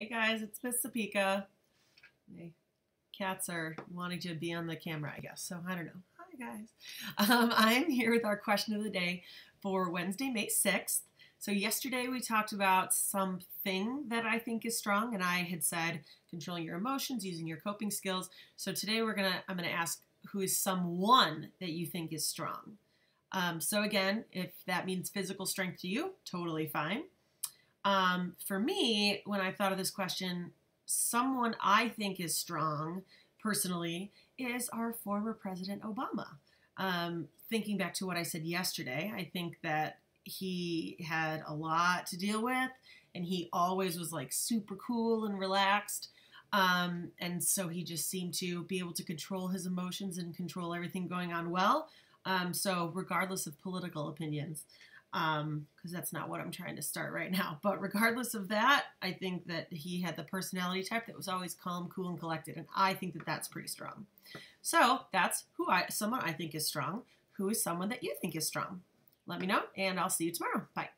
Hey guys, it's Miss Sapieka. Cats are wanting to be on the camera, I guess. So I don't know. Hi guys. Um, I'm here with our question of the day for Wednesday, May 6th. So yesterday we talked about something that I think is strong, and I had said controlling your emotions, using your coping skills. So today we're gonna I'm gonna ask who is someone that you think is strong. Um, so again, if that means physical strength to you, totally fine. Um, for me, when I thought of this question, someone I think is strong personally is our former President Obama. Um, thinking back to what I said yesterday, I think that he had a lot to deal with and he always was like super cool and relaxed. Um, and so he just seemed to be able to control his emotions and control everything going on well. Um, so, regardless of political opinions, because um, that's not what I'm trying to start right now. But regardless of that, I think that he had the personality type that was always calm, cool, and collected, and I think that that's pretty strong. So that's who I, someone I think is strong. Who is someone that you think is strong? Let me know, and I'll see you tomorrow. Bye.